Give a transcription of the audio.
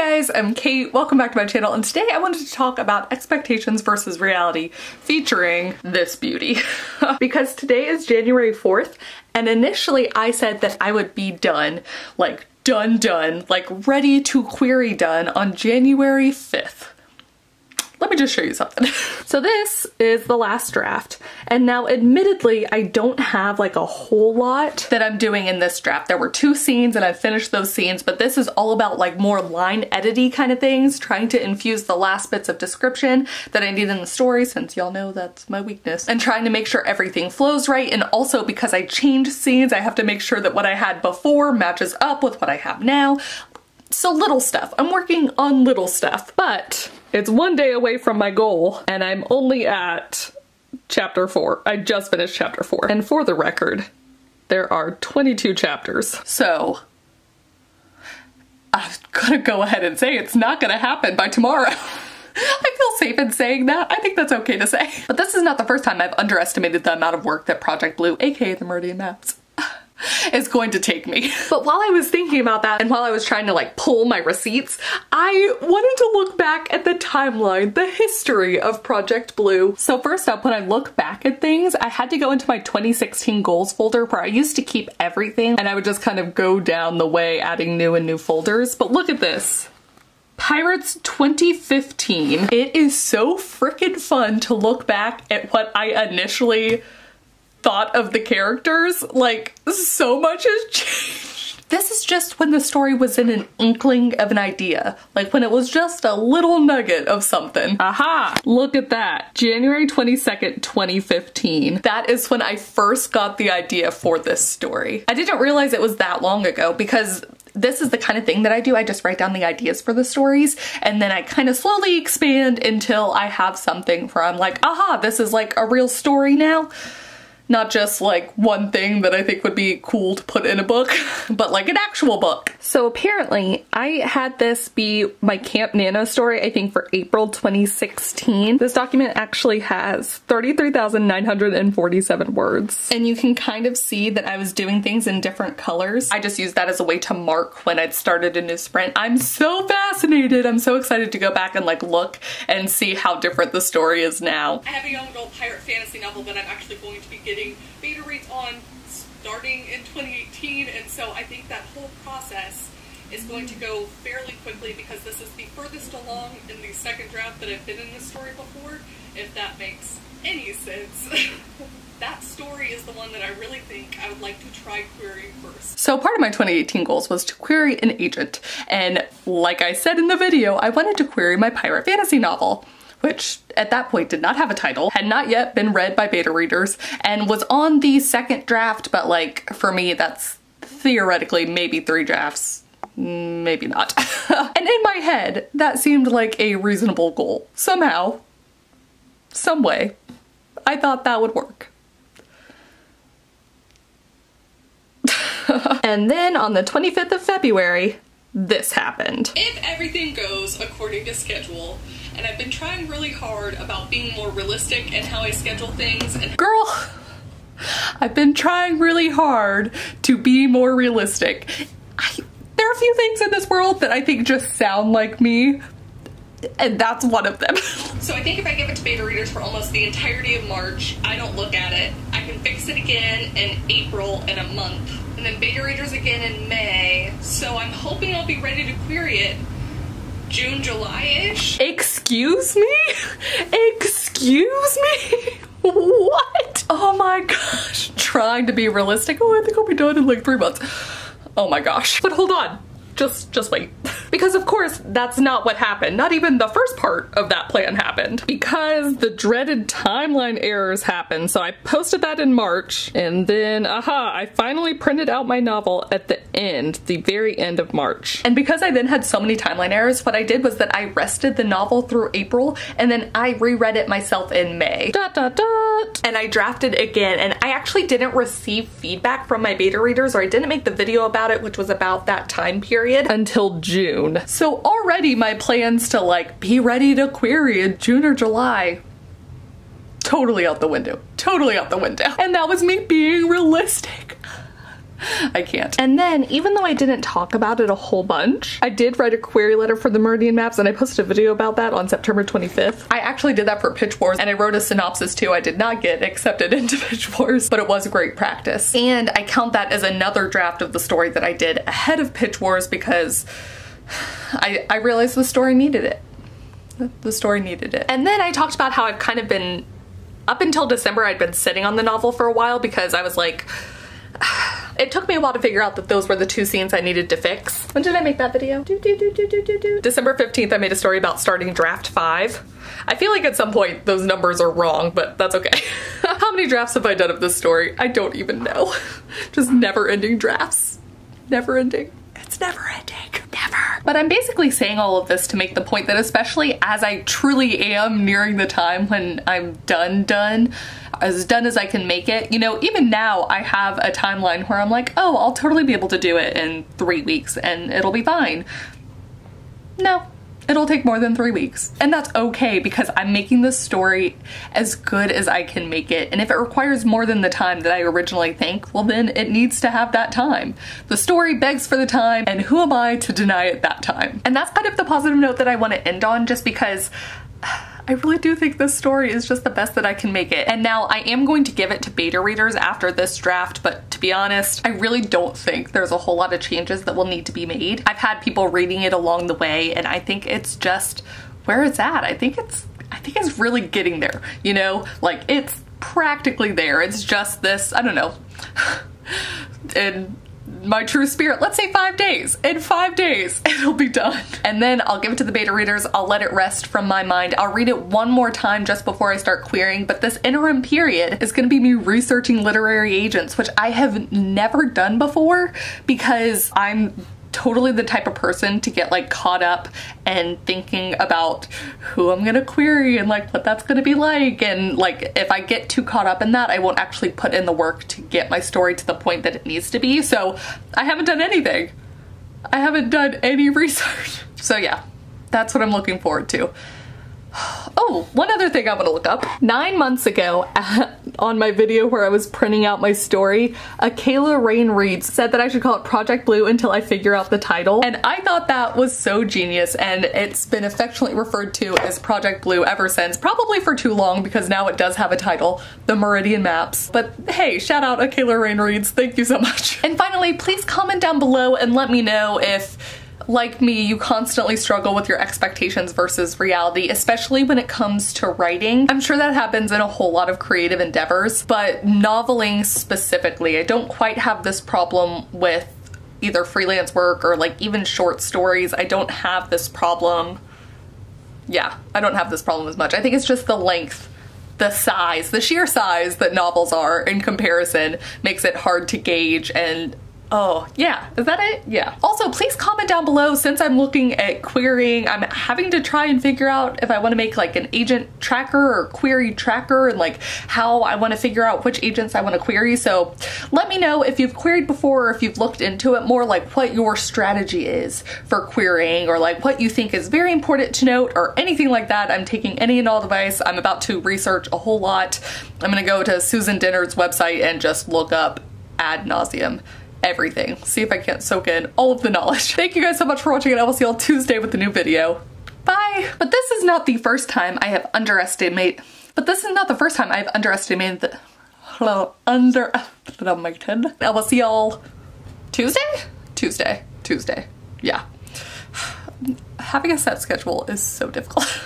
guys, I'm Kate. Welcome back to my channel and today I wanted to talk about expectations versus reality featuring this beauty. because today is January 4th and initially I said that I would be done, like done done, like ready to query done on January 5th let me just show you something. so this is the last draft. And now admittedly, I don't have like a whole lot that I'm doing in this draft. There were two scenes and I finished those scenes, but this is all about like more line edity kind of things, trying to infuse the last bits of description that I need in the story since y'all know that's my weakness and trying to make sure everything flows right. And also because I changed scenes, I have to make sure that what I had before matches up with what I have now. So little stuff. I'm working on little stuff, but it's one day away from my goal and I'm only at chapter four. I just finished chapter four. And for the record, there are 22 chapters. So I'm gonna go ahead and say it's not gonna happen by tomorrow. I feel safe in saying that. I think that's okay to say. But this is not the first time I've underestimated the amount of work that Project Blue, aka the Meridian Maps, is going to take me. But while I was thinking about that and while I was trying to like pull my receipts, I wanted to look back at the timeline, the history of Project Blue. So first up, when I look back at things, I had to go into my 2016 goals folder where I used to keep everything and I would just kind of go down the way adding new and new folders. But look at this. Pirates 2015. It is so freaking fun to look back at what I initially thought of the characters. Like, so much has changed. This is just when the story was in an inkling of an idea. Like when it was just a little nugget of something. Aha! Look at that. January 22nd, 2015. That is when I first got the idea for this story. I didn't realize it was that long ago because this is the kind of thing that I do. I just write down the ideas for the stories and then I kind of slowly expand until I have something where I'm like, aha, this is like a real story now not just like one thing that I think would be cool to put in a book, but like an actual book. So apparently I had this be my Camp Nano story, I think for April 2016. This document actually has 33,947 words. And you can kind of see that I was doing things in different colors. I just used that as a way to mark when I'd started a new sprint. I'm so fascinated. I'm so excited to go back and like look and see how different the story is now. I have a young adult pirate fantasy novel that I'm actually going to be getting getting beta reads on starting in 2018 and so I think that whole process is going to go fairly quickly because this is the furthest along in the second draft that I've been in this story before, if that makes any sense. that story is the one that I really think I would like to try querying first. So part of my 2018 goals was to query an agent and like I said in the video, I wanted to query my pirate fantasy novel which at that point did not have a title, had not yet been read by beta readers, and was on the second draft, but like for me that's theoretically maybe three drafts, maybe not. and in my head, that seemed like a reasonable goal. Somehow, some way, I thought that would work. and then on the 25th of February, this happened. If everything goes according to schedule, and I've been trying really hard about being more realistic in how I schedule things and- Girl! I've been trying really hard to be more realistic. I, there are a few things in this world that I think just sound like me, and that's one of them. so I think if I give it to beta readers for almost the entirety of March, I don't look at it, I can fix it again in April in a month and then beta readers again in May. So I'm hoping I'll be ready to query it June, July-ish. Excuse me? Excuse me? what? Oh my gosh. Trying to be realistic. Oh, I think I'll be done in like three months. Oh my gosh. But hold on just just wait. because of course that's not what happened. Not even the first part of that plan happened. Because the dreaded timeline errors happened. So I posted that in March and then aha, I finally printed out my novel at the end, the very end of March. And because I then had so many timeline errors, what I did was that I rested the novel through April and then I reread it myself in May. Dot dot dot. And I drafted again and I actually didn't receive feedback from my beta readers or I didn't make the video about it, which was about that time period period until June. So already my plans to like be ready to query in June or July totally out the window. Totally out the window. And that was me being realistic. I can't. And then even though I didn't talk about it a whole bunch, I did write a query letter for the Meridian maps and I posted a video about that on September 25th. I actually did that for Pitch Wars and I wrote a synopsis too. I did not get accepted into Pitch Wars, but it was great practice. And I count that as another draft of the story that I did ahead of Pitch Wars because I, I realized the story needed it. The story needed it. And then I talked about how I've kind of been, up until December, I'd been sitting on the novel for a while because I was like, it took me a while to figure out that those were the two scenes I needed to fix. When did I make that video? Do, do, do, December 15th, I made a story about starting draft five. I feel like at some point those numbers are wrong, but that's okay. How many drafts have I done of this story? I don't even know. Just never ending drafts. Never ending. It's never ending. But I'm basically saying all of this to make the point that especially as I truly am nearing the time when I'm done done, as done as I can make it, you know, even now I have a timeline where I'm like, oh, I'll totally be able to do it in three weeks and it'll be fine. No, It'll take more than three weeks. And that's okay because I'm making this story as good as I can make it. And if it requires more than the time that I originally think, well then it needs to have that time. The story begs for the time and who am I to deny it that time? And that's kind of the positive note that I want to end on just because I really do think this story is just the best that I can make it. And now I am going to give it to beta readers after this draft, but to be honest, I really don't think there's a whole lot of changes that will need to be made. I've had people reading it along the way and I think it's just where it's at. I think it's I think it's really getting there, you know? Like it's practically there. It's just this, I don't know. and my true spirit, let's say five days. In five days, it'll be done. And then I'll give it to the beta readers. I'll let it rest from my mind. I'll read it one more time just before I start querying. But this interim period is going to be me researching literary agents, which I have never done before because I'm totally the type of person to get like caught up and thinking about who I'm gonna query and like what that's gonna be like. And like if I get too caught up in that I won't actually put in the work to get my story to the point that it needs to be. So I haven't done anything. I haven't done any research. So yeah that's what I'm looking forward to Oh, one other thing I want to look up. Nine months ago, on my video where I was printing out my story, Akayla Rain Reads said that I should call it Project Blue until I figure out the title. And I thought that was so genius and it's been affectionately referred to as Project Blue ever since, probably for too long because now it does have a title, The Meridian Maps. But hey, shout out Akayla Rain Reads, thank you so much. And finally, please comment down below and let me know if like me, you constantly struggle with your expectations versus reality, especially when it comes to writing. I'm sure that happens in a whole lot of creative endeavors, but noveling specifically, I don't quite have this problem with either freelance work or like even short stories. I don't have this problem. Yeah, I don't have this problem as much. I think it's just the length the size, the sheer size that novels are in comparison makes it hard to gauge and Oh, yeah. Is that it? Yeah. Also, please comment down below since I'm looking at querying. I'm having to try and figure out if I want to make like an agent tracker or query tracker and like how I want to figure out which agents I want to query. So let me know if you've queried before or if you've looked into it more, like what your strategy is for querying or like what you think is very important to note or anything like that. I'm taking any and all advice. I'm about to research a whole lot. I'm going to go to Susan Dennard's website and just look up ad nauseum everything. See if I can't soak in all of the knowledge. Thank you guys so much for watching and I will see you all Tuesday with a new video. Bye! But this is not the first time I have underestimated, but this is not the first time I've underestimated the, hello, underestimated. I will see y'all Tuesday? Tuesday. Tuesday. Yeah. Having a set schedule is so difficult.